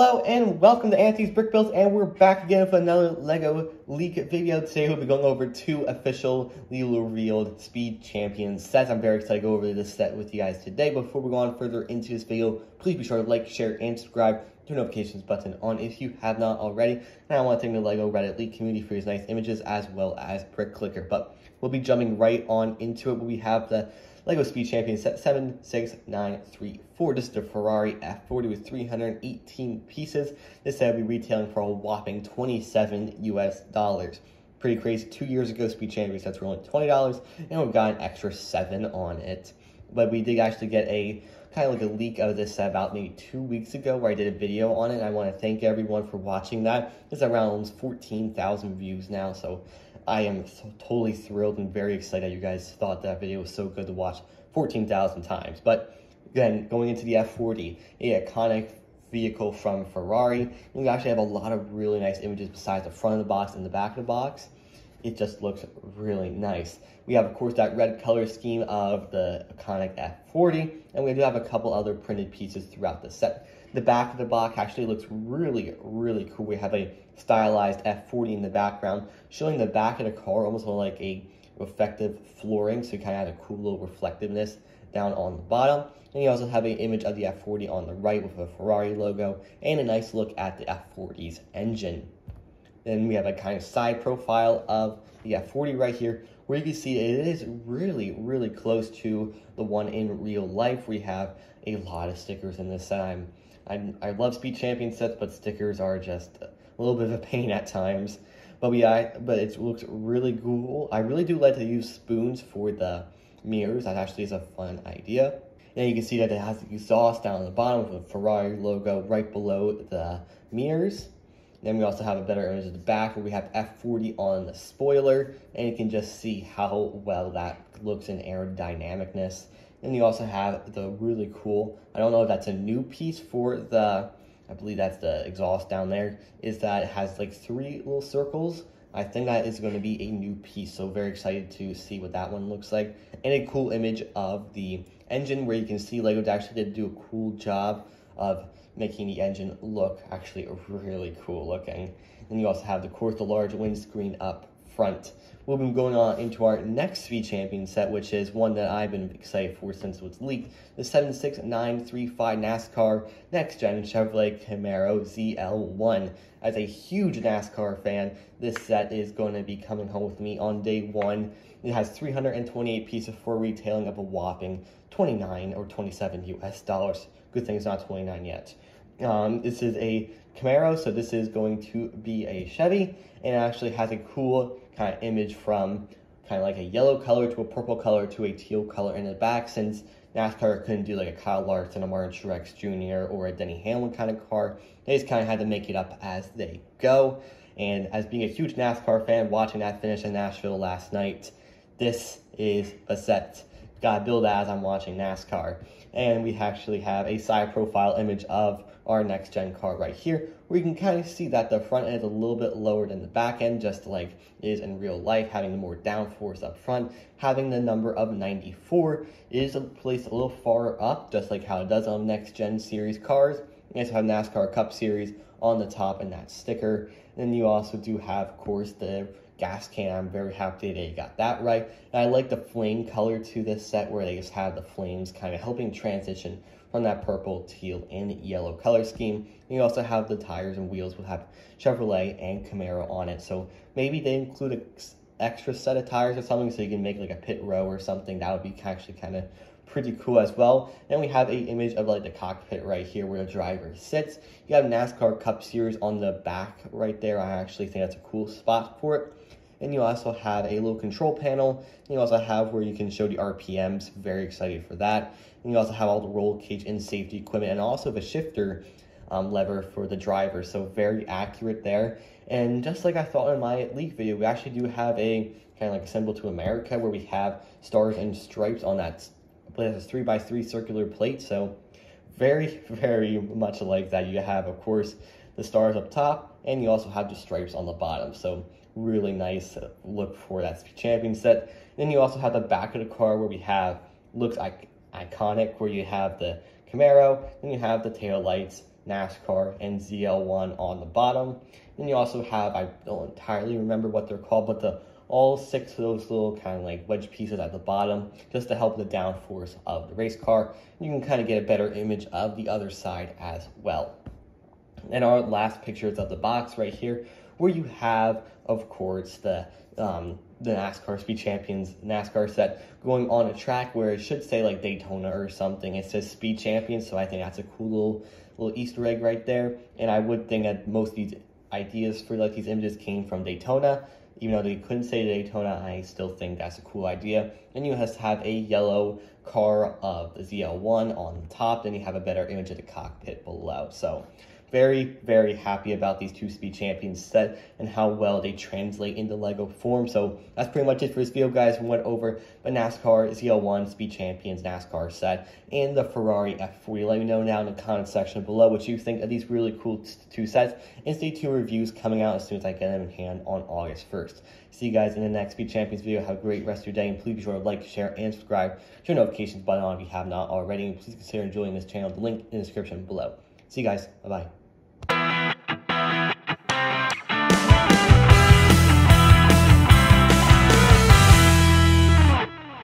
Hello and welcome to Anthony's Brick Builds and we're back again for another LEGO leak video. Today we'll be going over two official revealed Speed Champion sets. I'm very excited to go over this set with you guys today. Before we go on further into this video, please be sure to like, share, and subscribe. The notifications button on if you have not already. And I want to thank the LEGO Reddit leak community for these nice images as well as Brick Clicker. But we'll be jumping right on into it. We have the LEGO Speed Champion set 76934. This is the Ferrari F40 with 318 pieces. This set will be retailing for a whopping 27 US dollars. Pretty crazy. Two years ago, Speed Champion sets were only $20, and we've got an extra 7 on it. But we did actually get a kind of like a leak of this about maybe two weeks ago where I did a video on it. I want to thank everyone for watching that. It's around almost 14,000 views now, so I am so totally thrilled and very excited that you guys thought that video was so good to watch 14,000 times. But again, going into the F40, a iconic vehicle from Ferrari. We actually have a lot of really nice images besides the front of the box and the back of the box. It just looks really nice. We have, of course, that red color scheme of the iconic F40, and we do have a couple other printed pieces throughout the set. The back of the box actually looks really, really cool. We have a stylized F40 in the background, showing the back of the car almost like a reflective flooring, so you kind of have a cool little reflectiveness down on the bottom. And you also have an image of the F40 on the right with a Ferrari logo, and a nice look at the F40's engine. Then we have a kind of side profile of the F40 right here, where you can see it is really, really close to the one in real life. We have a lot of stickers in this set. I, I love Speed Champion sets, but stickers are just a little bit of a pain at times. But we, I, but it looks really cool. I really do like to use spoons for the mirrors. That actually is a fun idea. And you can see that it has the exhaust down the bottom with the Ferrari logo right below the mirrors. Then we also have a better image of the back where we have F40 on the spoiler, and you can just see how well that looks in aerodynamicness. And you also have the really cool, I don't know if that's a new piece for the, I believe that's the exhaust down there, is that it has like three little circles. I think that is going to be a new piece, so very excited to see what that one looks like. And a cool image of the engine where you can see LEGO actually did do a cool job of making the engine look actually really cool looking. And you also have, of course, the large windscreen up front. We'll be going on into our next Speed Champion set, which is one that I've been excited for since it was leaked. The 76935 NASCAR Next Gen Chevrolet Camaro ZL1. As a huge NASCAR fan, this set is going to be coming home with me on day one. It has 328 pieces for retailing of a whopping 29 or 27 US dollars. Good thing it's not 29 yet. Um, this is a Camaro, so this is going to be a Chevy, and it actually has a cool kind of image from kind of like a yellow color to a purple color to a teal color in the back, since NASCAR couldn't do like a Kyle Larson, a Martin Truex Jr., or a Denny Hamlin kind of car. They just kind of had to make it up as they go. And as being a huge NASCAR fan, watching that finish in Nashville last night, this is a set. Gotta build as I'm watching NASCAR. And we actually have a side profile image of our next gen car right here, where you can kind of see that the front end is a little bit lower than the back end, just like is in real life, having the more downforce up front, having the number of 94 is placed a little far up, just like how it does on next gen series cars. You also have NASCAR Cup Series on the top and that sticker. And then you also do have, of course, the gas can. I'm very happy that you got that right. And I like the flame color to this set where they just have the flames kind of helping transition from that purple, teal, and yellow color scheme. And you also have the tires and wheels will have Chevrolet and Camaro on it. So maybe they include an extra set of tires or something so you can make like a pit row or something. That would be actually kind of pretty cool as well. Then we have a image of like the cockpit right here where the driver sits. You have NASCAR Cup Series on the back right there. I actually think that's a cool spot for it. And you also have a little control panel. You also have where you can show the RPMs. Very excited for that. And you also have all the roll cage and safety equipment and also the shifter um, lever for the driver. So very accurate there. And just like I thought in my leak video, we actually do have a kind of like symbol to America where we have stars and stripes on that it's a three by three circular plate. So very, very much like that. You have, of course, the stars up top, and you also have the stripes on the bottom. So really nice look for that speed champion set. Then you also have the back of the car where we have, looks iconic, where you have the Camaro, then you have the tail lights, NASCAR, and ZL1 on the bottom. Then you also have, I don't entirely remember what they're called, but the all six of those little kind of like wedge pieces at the bottom just to help the downforce of the race car. You can kind of get a better image of the other side as well. And our last pictures of the box right here, where you have, of course, the um, the NASCAR Speed Champions NASCAR set going on a track where it should say like Daytona or something. It says Speed Champions, so I think that's a cool little little Easter egg right there. And I would think that most of these ideas for like these images came from Daytona. Even though they couldn't say Daytona, I still think that's a cool idea. And you have to have a yellow car of the ZL1 on top, then you have a better image of the cockpit below. So very, very happy about these two Speed Champions set and how well they translate into LEGO form. So that's pretty much it for this video, guys. We went over the NASCAR ZL1 Speed Champions NASCAR set and the Ferrari F40. Let me know now in the comment section below what you think of these really cool two sets. And stay tuned reviews coming out as soon as I get them in hand on August 1st. See you guys in the next Speed Champions video. Have a great rest of your day. And please be sure to like, share, and subscribe. Turn notifications button on if you have not already. And please consider joining this channel. The link in the description below. See you guys. Bye-bye.